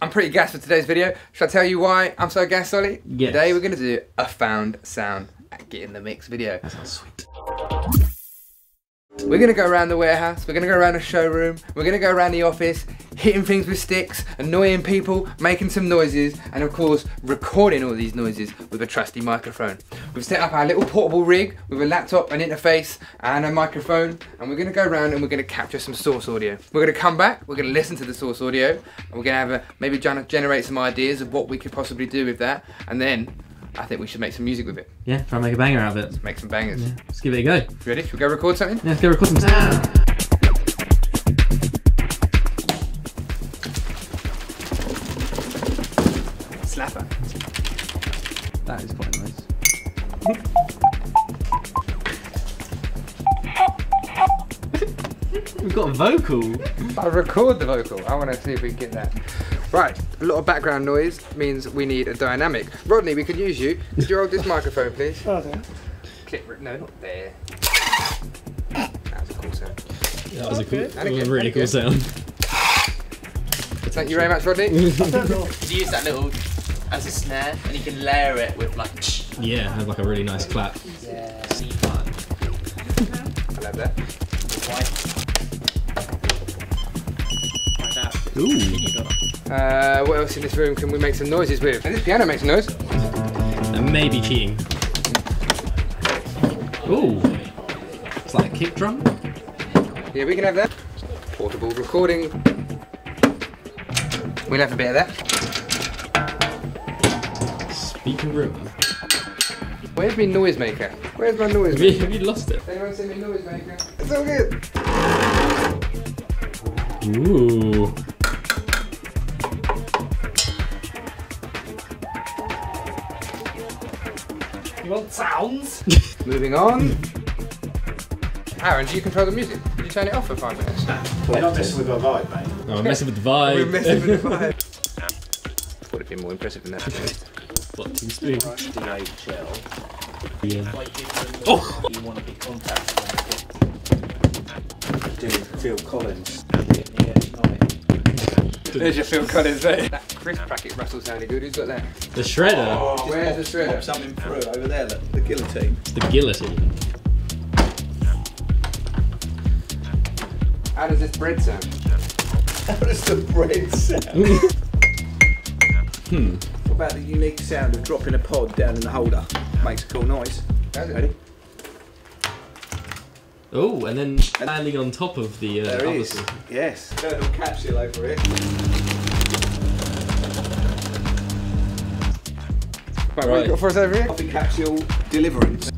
I'm pretty gassed for today's video. Shall I tell you why I'm so gassed, Ollie? Yes. Today we're going to do a found sound Get in the Mix video. That sounds sweet. We're going to go around the warehouse, we're going to go around the showroom, we're going to go around the office, hitting things with sticks, annoying people, making some noises, and of course, recording all these noises with a trusty microphone. We've set up our little portable rig with a laptop, an interface, and a microphone, and we're going to go around and we're to capture some source audio. We're to come back, we're going to listen to the source audio, and we're going to have a, maybe generate some ideas of what we could possibly do with that, and then I think we should make some music with it. Yeah, try and make a banger out of it. Make some bangers. Yeah, let's give it a go. Ready? Should we go record something? Yeah, let's go record some sound. Slapper. That is quite nice. We've got a vocal. I record the vocal. I want to see if we can get that. Right, a lot of background noise means we need a dynamic. Rodney, we could use you. Could you hold this microphone, please? Oh, there. Clip, no, not there. That was a cool sound. That was a cool, that was a really cool sound. Thank you very much, Rodney. I. You use that little as a snare, and you can layer it with like. Yeah, had like a really nice clap. Yeah. C flat. I love that. White. Like that. Ooh. Uh, what else in this room can we make some noises with? And this piano makes a noise. And maybe cheating. Ooh. It's like a kick drum. Yeah, we can have that. Portable recording. We'll have a bit of that. Speaking room. Where's my noisemaker? Where's my noisemaker? have you lost it? Anyone see my noisemaker? It's all good. Ooh. Sounds? Moving on. Aaron, do you control the music? Did you turn it off for five minutes? We're not messing with our vibe, mate. Oh, I'm messing with the vibe. We're messing with the vibe. Would have been more impressive than that. what, two spoons? Delay chill. Yeah. Like different. Oh. You want to be contacted Doing Phil Collins. Yeah, There's your Phil Collins there. That crisp packet rustle sounded good. Who's got that? The shredder. Where's the shredder? Pop something through over there, look, the guillotine. The guillotine. How does this bread sound? How does the bread sound? Hmm. what about the unique sound of dropping a pod down in the holder? Makes a cool noise. How's it? Ready? Oh, and then landing on top of the uh, There other it is. side. Yes. Little capsule over it. Right, what Right. you got for us over here? Coffee capsule deliverance.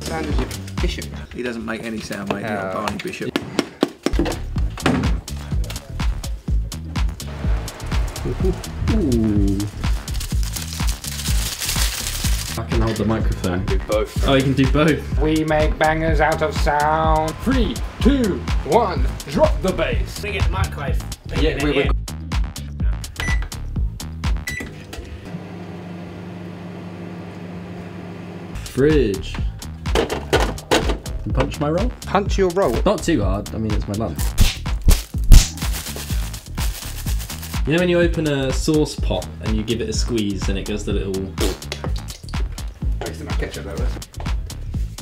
Sound is your bishop. He doesn't make any sound, mate. Not Oh. Barney Bishop. Ooh. I can hold the microphone. Do both. Oh, you can do both. We make bangers out of sound. Three, two, one. Drop the bass. We get the microwave. Yeah, we were. Fridge. And punch my roll? Punch your roll. Not too hard. I mean, it's my lunch. You know when you open a sauce pot and you give it a squeeze and it goes the little. Thanks to my ketchup over.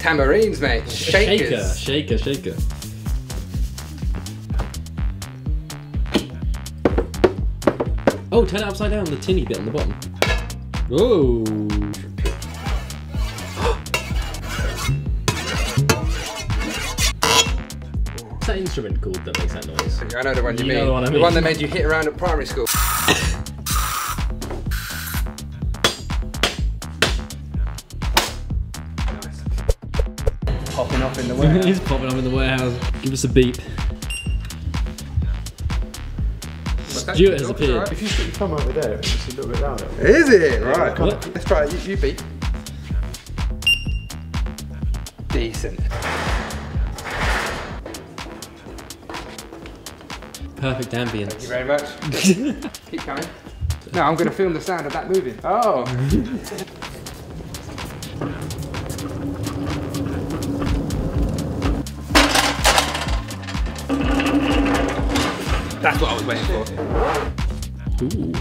Tambourines, mate. Shakers. Shaker, shaker, shaker. Oh, turn it upside down, the tinny bit on the bottom. Oh. Whoa. What's that instrument called that makes that noise? I know the one you, You mean. the one I mean. that made you hit around at primary school. Warehouse. He's popping up in the warehouse. Give us a beep. Stuart has appeared. alright. If you stick your thumb over there, it's just a little bit louder. Is it? Right. What? Let's try it. You, you beat. Decent. Perfect ambience. Thank you very much. Keep coming. No, I'm going to film the sound of that moving. Oh. That's what I was waiting for. Ooh.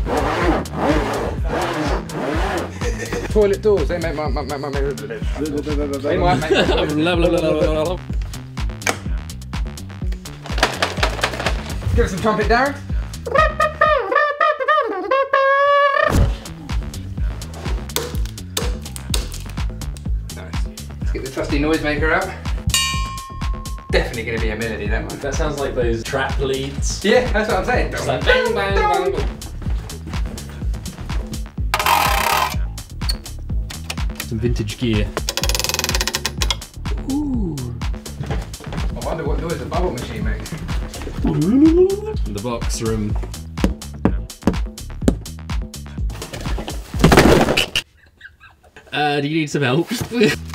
Toilet doors, they make my, my, my, my, my they might make. Give us some trumpet, Darren. Nice. Let's get the trusty noisemaker out. Definitely going to be a melody, that one. That sounds like those trap leads. Yeah, that's what I'm saying. It's like bang, bang, bang, bang. Some vintage gear. Ooh. I wonder what noise the bubble machine makes. In The box room. Uh, do you need some help?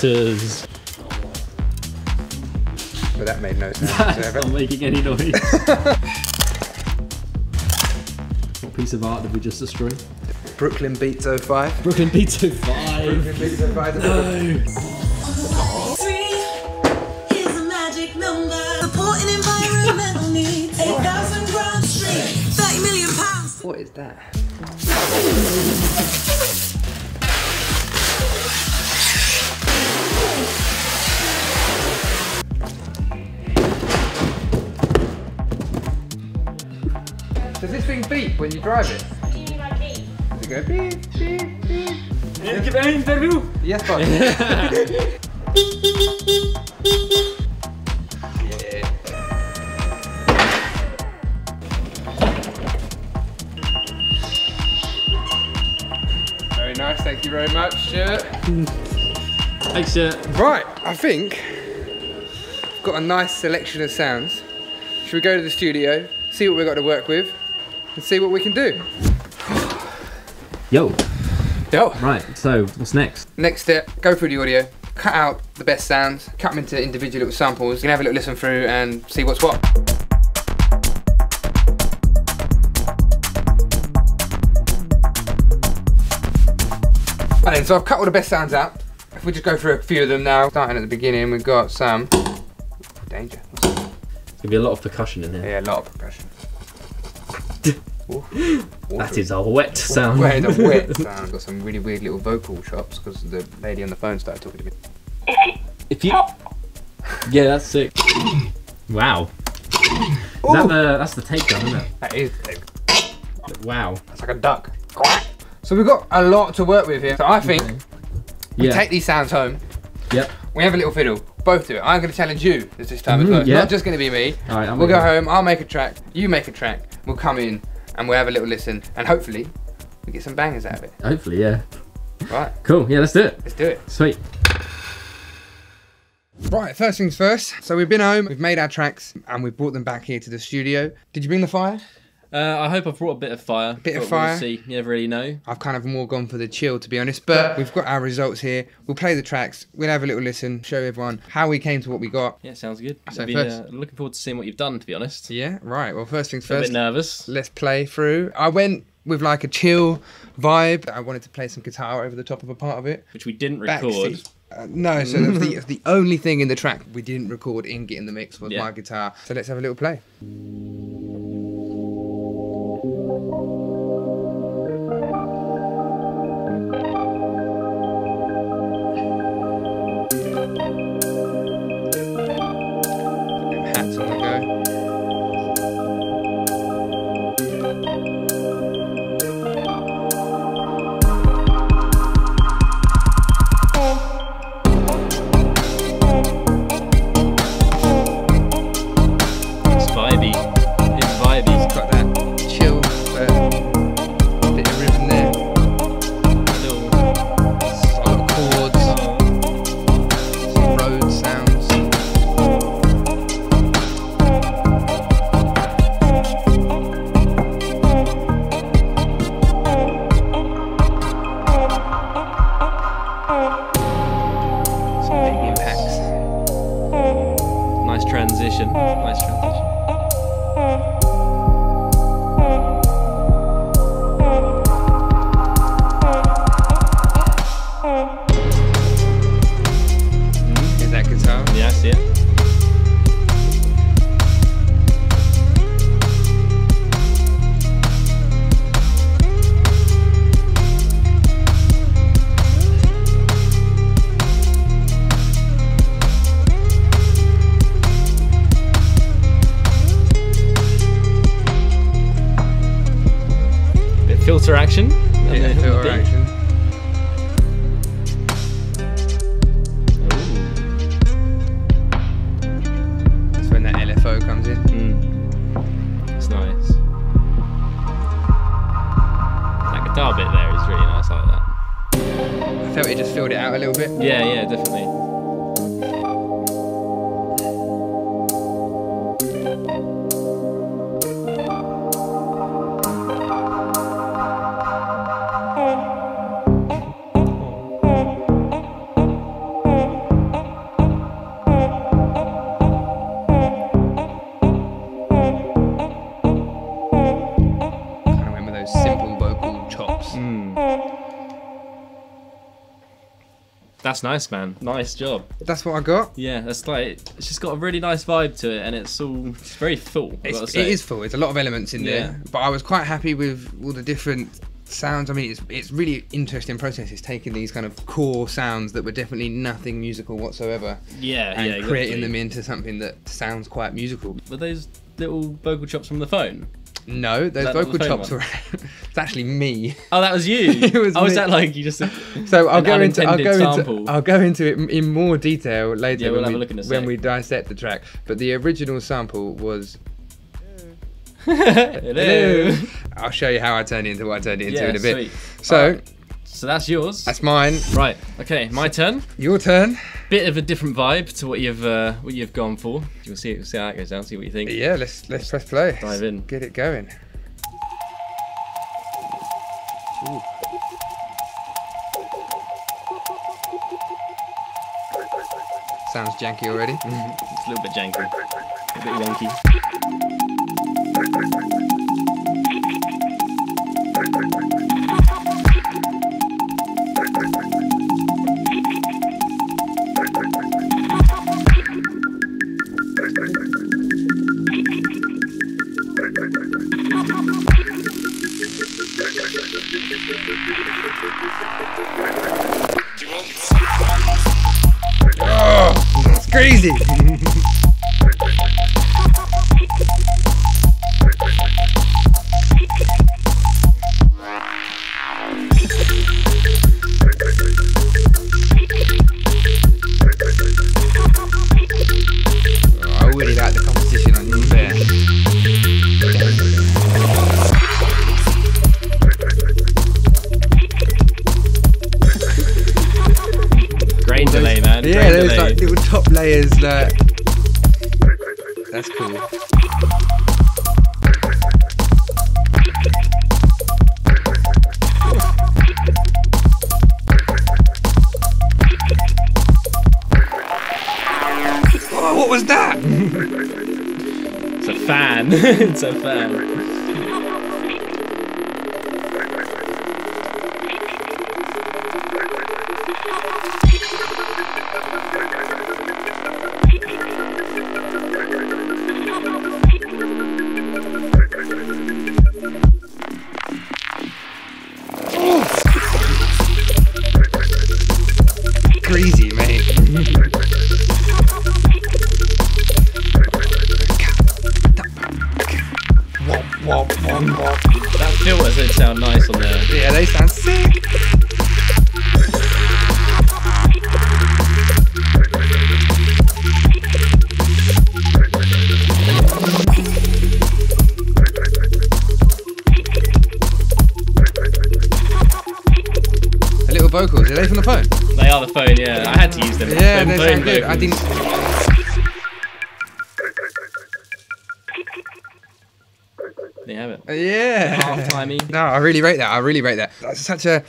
Try a bit of both. Cutters. But that made no sense. That's not making any noise. what piece of art did we just destroy? Brooklyn Beats 05. Brooklyn Pizza 5. Brooklyn Beats 05. No. Three is a thing beep when you drive it? Does it go beep, beep, beep? Give an interview. Yes, boss. Very nice, thank you very much, Stuart. Thanks, sir. Right, I think I've got a nice selection of sounds. Should we go to the studio, see what we've got to work with, and see what we can do? Yo. Yo. Right, so what's next? Next step, go through the audio, cut out the best sounds, cut them into individual little samples. You can have a little listen through and see what's what. Right then, so I've cut all the best sounds out. If we just go through a few of them now, starting at the beginning, we've got some. Danger. There's gonna be a lot of percussion in here. Yeah, a lot of percussion. That is a wet sound. Wait, a wet sound. Got some really weird little vocal chops because the lady on the phone started talking to me. If you. Yeah, that's sick. Wow. Is that the, that's the take gun, isn't it? That is big. it? Wow. That's like a duck. So we've got a lot to work with here. So I think we Yeah. take these sounds home. Yep. We have a little fiddle. Both do it. I'm going to challenge you this this time as Mhm, well. It's yeah. not just going to be me. All right, I'm we'll with go home. I'll make a track. You make a track. We'll come in and we'll have a little listen. And hopefully we get some bangers out of it. Hopefully, yeah. Right. Cool. Yeah, let's do it. Let's do it. Sweet. Right. First things first. So we've been home. We've made our tracks and we've brought them back here to the studio. Did you bring the fire? Uh, I hope I've brought a bit of fire. A Bit of fire. We'll see. You never really know. I've kind of more gone for the chill, to be honest. But we've got our results here. We'll play the tracks. We'll have a little listen, show everyone how we came to what we got. Yeah, sounds good. So I've been, first- uh, looking forward to seeing what you've done, to be honest. Yeah, right. Well, first things first. A bit nervous. Let's play through. I went with like a chill vibe. I wanted to play some guitar over the top of a part of it. Which we didn't record. Backseat. Uh, no, so the, the, only thing in the track we didn't record in Get in the Mix was Yeah. my guitar. So let's have a little play. Them it out a little bit. Yeah, yeah, definitely. That's nice, man. Nice job. That's what I got. Yeah, that's like it's just got a really nice vibe to it, and it's all it's very full. It's, it is full. There's a lot of elements in there, but I was quite happy with all the different sounds. I mean, it's it's really interesting process. It's taking these kind of core sounds that were definitely nothing musical whatsoever, Yeah, and yeah, and creating exactly. them into something that sounds quite musical. Were those little vocal chops from the phone? No, those vocal chops one? were. it's actually me. Oh, that was you. It was oh, me. that like you just? So I'll go into I'll go sample. into I'll go into it in more detail later Yeah, we'll when, have a we, look in a when we dissect the track. But the original sample was. Hello. I'll show you how I turned it into what I turned it into Yeah, in a bit. sweet. So. So that's yours. that's mine. right. Okay, my turn. Your turn. Bit of a different vibe to what you've uh, what you've gone for. You'll see You'll see how that goes down. See what you think. Yeah, let's let's press play. Dive in. Get it going. Sounds janky already. It's a little bit janky, a bit wonky. Delay, man. Yeah, there's delay. like little top layers that. That's cool. Oh, what was that? It's a fan. it's a fan. That filter did sound nice on there. Yeah, they sound sick. The little vocals, are they from the phone? They are the phone, yeah. I had to use them. Yeah, they phone sound good. I didn't. Yeah. Half timey. No, I really rate that. I really rate that. That's such a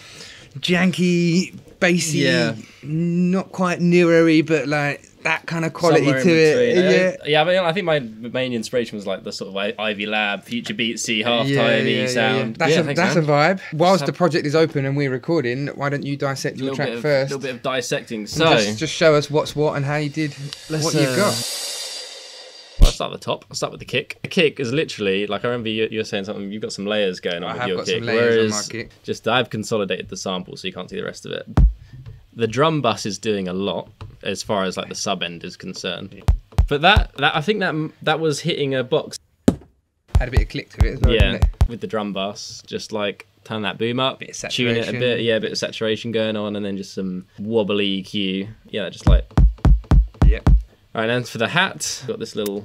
janky, bassy, Yeah. not quite newer but like that kind of quality Somewhere to it. between. Yeah. Yeah. I, mean, I think my main inspiration was like the sort of Ivy Lab, future beatsy, half Yeah, timey yeah, yeah, sound. That's, a, thanks, that's a vibe. Whilst have- the project is open and we're recording, why don't you dissect your track of, first? little bit of dissecting. So just, just show us what's what and how you did Let's, what you've uh, got. I'll start at the top. I'll start with the kick. The kick is literally like I remember you, you were saying something. You've got some layers going on I with your kick. some layers on whereas kick. just I've consolidated the sample so you can't see the rest of it. The drum bus is doing a lot as far as like the sub end is concerned. But that, that I think that that was hitting a box. Had a bit of click to it as well, yeah, didn't it? with the drum bus, just like turn that boom up, Bit of tune it a saturation. bit, yeah, a bit of saturation going on, and then just some wobbly EQ. Yeah, just like. Yep. All right, and for the hat, got this little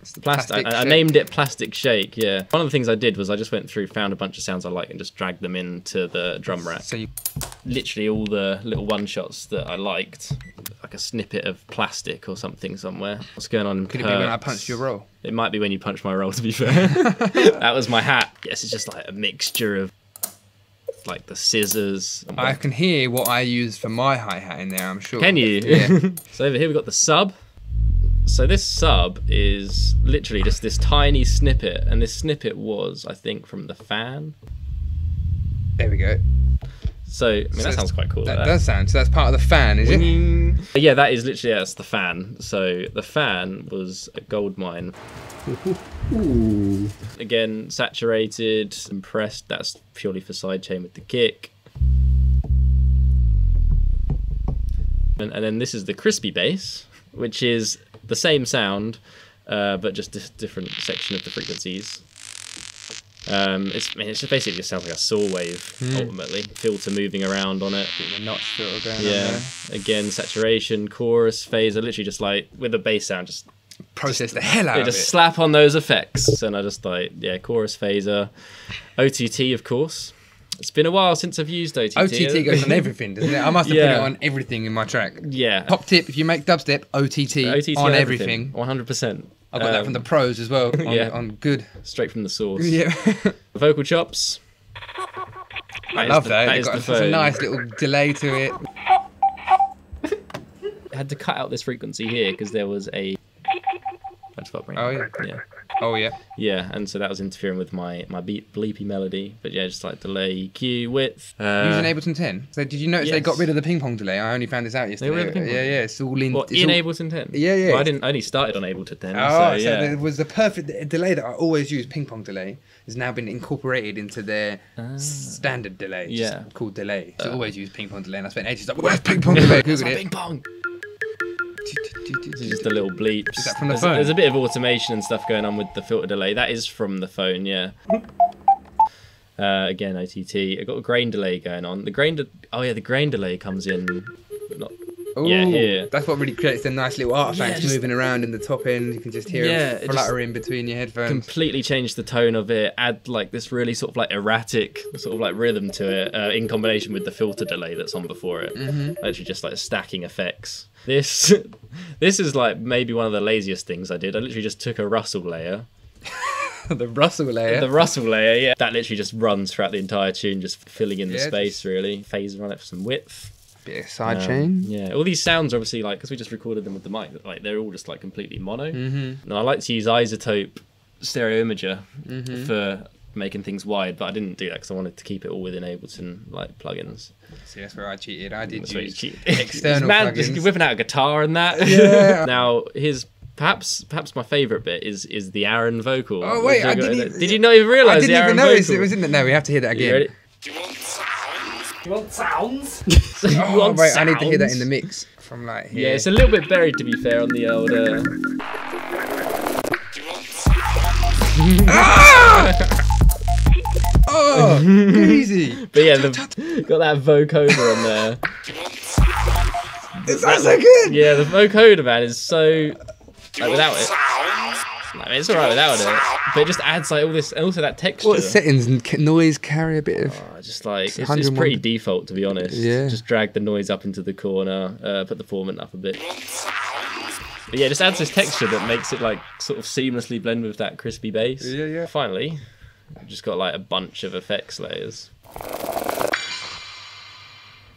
It's the plastic. I, I named it plastic shake. Yeah. One of the things I did was I just went through, found a bunch of sounds I like, and just dragged them into the drum rack. So you, Literally all the little one shots that I liked, like a snippet of plastic or something somewhere. What's going on? in could it be when I punched your roll? It might be when you punched my roll. To be fair, that was my hat. Yes, it's just like a mixture of like the scissors. I can hear what I use for my hi hat in there. I'm sure. Can you? Yeah. so over here we've got the sub. So this sub is literally just this tiny snippet, and this snippet was, I think, from the fan. there we go. So I mean So that sounds quite cool. That that. does sound. So that's part of the fan, is it? Yeah, that is literally that's the fan. So the fan was a gold mine. Again, saturated, compressed. That's purely for sidechain with the kick. And, and then this is the crispy bass, which is the same sound, uh, but just a different section of the frequencies. Um, it's, I mean, it's just basically just sounds like a saw wave ultimately, filter moving around on it. The notch filter going on Yeah. there. Again, saturation, chorus, phaser, literally just like with the bass sound, just Process the hell out they of just it. slap on those effects, and I just like yeah, chorus, phaser, OTT, of course. It's been a while since I've used OTT. OTT goes on everything, doesn't it? I must have Yeah. put it on everything in my track. Yeah, Top tip: if you make dubstep, OTT, OTT on everything. one hundred percent. I got that from um, the pros as well. On, yeah. on good. straight from the source. Yeah, Vocal chops. I love that. That It's is got the such a phone. nice little delay to it. Had to cut out this frequency here because there was a. I just felt Oh, yeah. yeah. Oh yeah. Yeah, and so that was interfering with my my beat bleepy melody. But yeah, just like delay, EQ, width. Uh, Using Ableton 10. So did you notice they got rid of the ping pong delay? I only found this out yesterday. rid of the ping pong yeah, yeah. It's all in. What it's in all- Ableton 10? Yeah, yeah. Well, I didn't. I only started on Ableton 10. Oh, so so, yeah. there was the perfect delay that I always use, ping pong delay, has now been incorporated into their standard delay. Ah. Yeah. called delay. So I Uh. always use ping pong delay, and I spent ages like, where's ping pong delay? Like it. ping pong. This is just a little bleep. Is that from the there's, phone? There's a bit of automation and stuff going on with the filter delay. That is from the phone, yeah. Uh, again, OTT. I got a grain delay going on. The grain, de- oh yeah, the grain delay comes in. Not, yeah, here. That's what really creates the nice little artifacts just- moving around in the top end. You can just hear Yeah, it it fluttering between your headphones. completely change the tone of it. Add like this really sort of like erratic sort of like rhythm to it, uh, in combination with the filter delay that's on before it. Mm-hmm. Actually, just like stacking effects. This, this is like maybe one of the laziest things I did. I literally just took a rustle layer. the rustle layer. The rustle layer, yeah. That literally just runs throughout the entire tune, just filling in the space, really. Phase on it for some width. Bit of side Um, chain. Yeah, all these sounds are obviously like, because we just recorded them with the mic, like they're all just like completely mono. Mm-hmm. And I like to use iZotope stereo imager Mm-hmm. for making things wide, but I didn't do that because I wanted to keep it all within Ableton like plugins. See, that's where I cheated. I did That's use cheap. external Man, plugins. just whipping out a guitar and that. Yeah. now here's perhaps perhaps my favourite bit is is the Aaron vocal. Oh, wait, I didn't even- Did you not even I realise didn't the even Aaron notice vocal? it was in there. No, we have to hear that You again. Do You want sounds? Do you want sounds? Oh, want wait, I need to hear that in the mix from like here. Yeah, it's a little bit buried to be fair on the old. Uh... oh, easy. But yeah, the, got that vocoder on there. It sounds so good. Yeah, the vocoder man is so like without it. I mean, it's alright without it, but it just adds like all this, and also that texture. What settings and noise carry a bit of? Oh, just like it's, it's pretty default to be honest. Yeah. Just drag the noise up into the corner, uh, put the formant up a bit. But yeah, it just adds this texture that makes it like sort of seamlessly blend with that crispy bass. Yeah, yeah. Finally, I've just got like a bunch of effects layers.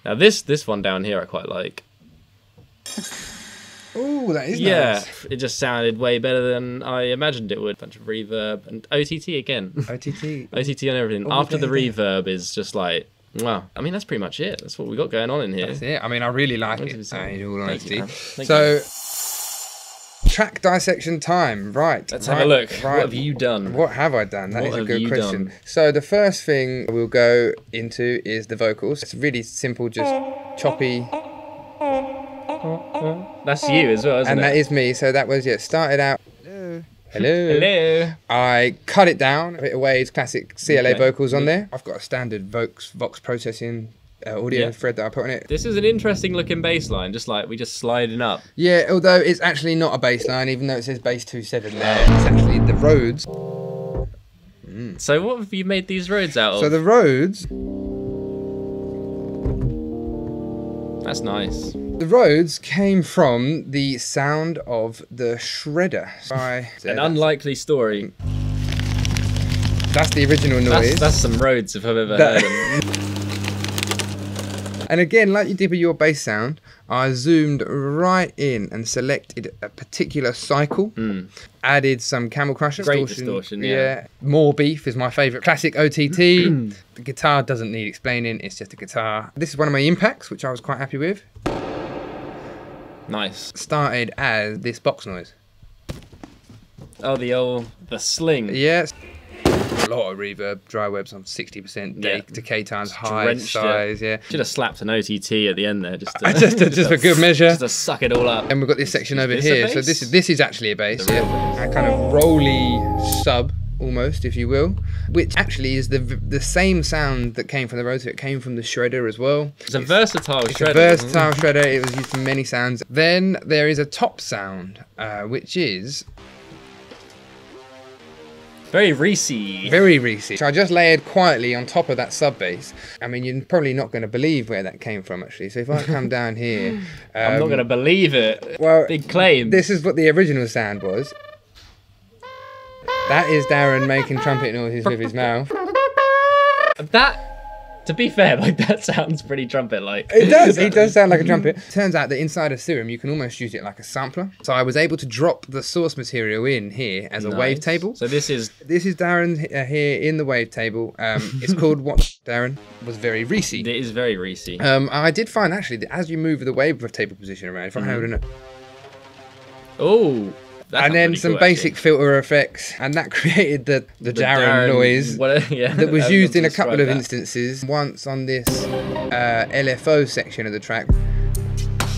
Now this this one down here I quite like. Oh, that is Yeah, nice. it just sounded way better than I imagined it would. bunch of reverb and OTT again. OTT. OTT on everything. After the reverb is just like, wow. I mean, that's pretty much it. That's what we got going on in here. That's it. I mean, I really like it. 100%. In all honesty. you. So, track dissection time. Right. Let's right, have a look. Right. What have you done? What have I done? That What is a good question. done? So the first thing we'll go into is the vocals. It's really simple, just choppy, That's you as well, isn't it? and it? that is me. So that was yeah. Started out Hello. Hello. I cut it down a bit away It's classic CLA Okay. vocals on there. I've got a standard Vox Vox processing uh, audio Yeah. thread that I put on it. This is an interesting looking bass line, just like we just sliding up. Yeah, although it's actually not a bass line, even though it says bass 27 there. It's actually the Rhodes. So what have you made these Rhodes out of? So the Rhodes, That's nice. the Rhodes came from the sound of the shredder. By, An unlikely story. that's the original noise. That's, that's some Rhodes if I've ever That- heard them. And again, like you did with your bass sound, I zoomed right in and selected a particular cycle, added some camel crusher Hmm. Great distortion, yeah. More beef is my favourite classic OTT. the guitar doesn't need explaining, it's just a guitar. This is one of my impacts, which I was quite happy with. Nice. Started as this box noise. Oh, the old the sling. Yes. A lot of reverb, dry webs on 60%, Yeah. decay times high, Drenched it. size, yeah. Should have slapped an OTT at the end there, just to, just, to, just for good measure. just to suck it all up. And we've got this section over this here. So this is this is actually a bass, yeah. A kind of rolly sub almost, if you will, which actually is the the same sound that came from the rotor. It came from the shredder as well. It's a versatile It's a shredder. versatile shredder. It was used for many sounds. Then there is a top sound, uh, which is Very Reese. very Reese. So I just layered quietly on top of that sub bass. I mean, you're probably not going to believe where that came from, actually. So if I come down here, I'm not um, gonna believe it. Well, Big claim. This is what the original sound was. That is Darren making trumpet noises with his mouth. that. To be fair, like that sounds pretty trumpet-like. It does. it does sound like a trumpet. Turns out that inside of Serum, you can almost use it like a sampler. So I was able to drop the source material in here as a Nice. wavetable. So this is This is Darren uh, here in the wavetable. Um, it's called what Darren was very Reese. it is very Reese. Um, I did find actually that as you move the wavetable position around, if I Mm-hmm. hold it, Oh, that and then some cool, basic actually. filter effects, and that created the the, The Darren, noise. what- yeah, that was used in a couple of that. instances. Once on this uh, LFO section of the track,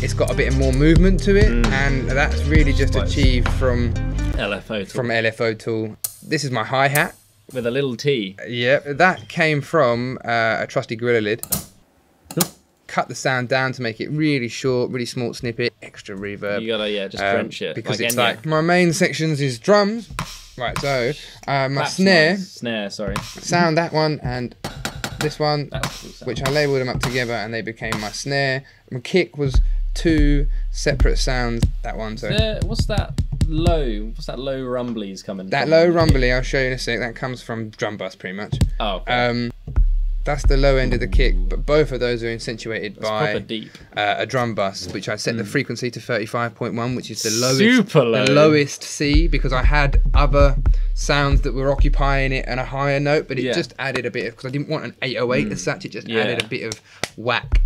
it's got a bit more movement to it, and that's really just achieved from LFO tool. from LFO tool. This is my hi hat. with a little T. Yep, that came from uh, a trusty Gorilla lid. Cut the sound down to make it really short, really small snippet, extra reverb. You gotta yeah, just um, drench it because like it's Enya. like my main sections is drums. Right, so uh, my snare, nice. Snare, sorry. sound that one, and this one, That's a cool sound. which I labelled them up together and they became my snare. My kick was two separate sounds. That one, so There- what's that low? What's that low rumblies coming? that low rumbly I'll show you in a sec. That comes from drum bus pretty much. Oh, okay. Um, that's the low end of the kick, but both of those are accentuated That's by uh, a drum bus, which I set the frequency to 35.1, which is the lowest, Super low. the lowest C, because I had other sounds that were occupying it and a higher note, but it Yeah. just added a bit of because I didn't want an 808 as such. It just Yeah. added a bit of whack.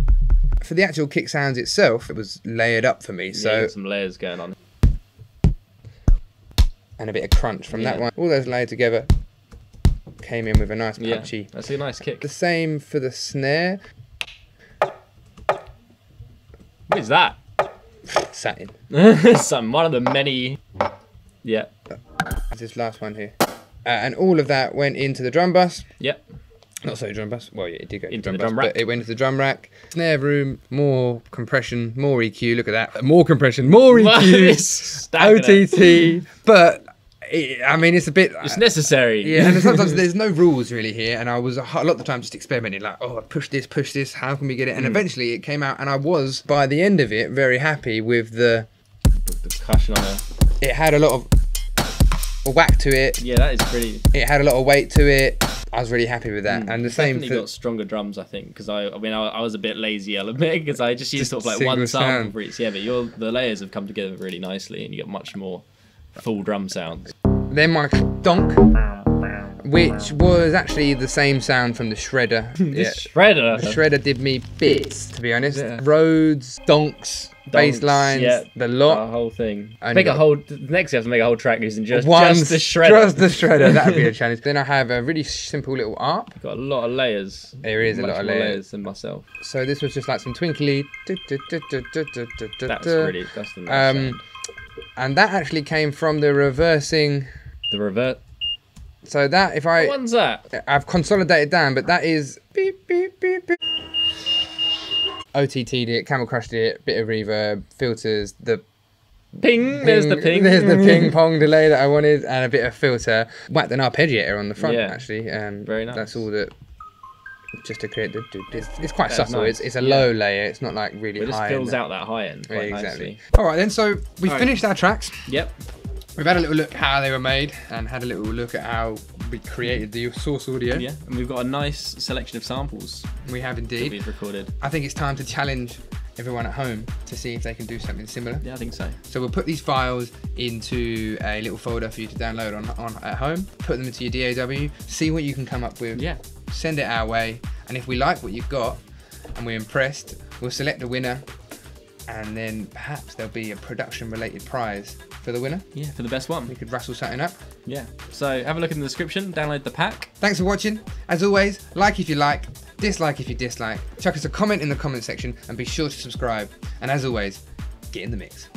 For the actual kick sounds itself, it was layered up for me, so got some layers going on. and a bit of crunch from that one. All those layered together came in with a nice Yeah, punchy. that's a nice kick. The same for the snare, What is that? satin. some one of the many. Yeah. This last one here. Uh, and all of that went into the drum bus. Yep. Not so drum bus. Well, yeah, it did go Into drum the bus, drum rack. but it went into the drum rack. Snare room, more compression, more EQ. Look at that. More compression, more EQ. OTT. But it, I mean, it's a bit. Uh, it's necessary. yeah, and sometimes there's no rules really here, and I was a a lot of the time just experimenting, like, oh, push this, push this. How can we get it? And hmm. eventually, it came out, and I was by the end of it very happy with the. The percussion on it. It had a lot of whack to it. Yeah, that is pretty. It had a lot of weight to it. I was really happy with that, hmm. and the same. Definitely got stronger drums, I think, because I, I mean, I, I was a bit lazy, I'll admit, because I just used sort of like one sample sound. for each. Yeah, but your the layers have come together really nicely, and you get much more full drum sounds. Then my donk, which was actually the same sound from the shredder. yeah. Shredder. The shredder did me bits, to be honest. Yeah. Rhodes, donks, bass lines, yeah, the The whole thing. Make a whole. Next, you have to make a whole track using just One just the shredder. Just the shredder. That'd be a challenge. then I have a really simple little ARP. Got a lot of layers. There is a lot of more layers. than myself. So this was just like some twinkly. That's really that's the nice Um, sound. and that actually came from the reversing the revert. So that if I What one's that? I've consolidated down, but that is beep beep beep beep. OTT'd it, camel crushed it, bit of reverb, filters, the Ping. There's the ping. There's the ping pong delay that I wanted, and a bit of filter. Whacked an arpeggiator on the front Yeah. actually. Um, Very nice. That's all that. Just to create the. It's, it's quite That's subtle. nice. It's, it's a Yeah. low layer. It's not like really It just fills out that high end Yeah, exactly. nicely. All right then. So we right. finished our tracks. Yep. We've had a little look how they were made, and had a little look at how we created the source audio. Yeah. And we've got a nice selection of samples We have indeed. we've recorded. I think it's time to challenge everyone at home to see if they can do something similar. Yeah, I think so. So we'll put these files into a little folder for you to download on, on at home. Put them into your DAW. See what you can come up with. Yeah. Send it our way, and if we like what you've got and we're impressed, we'll select a winner, and then perhaps there'll be a production-related prize for the winner. Yeah, for the best one. We could rustle something up. Yeah. So have a look in the description. Download the pack. Thanks for watching. As always, like if you like, dislike if you dislike. Chuck us a comment in the comment section, and be sure to subscribe. And as always, get in the mix.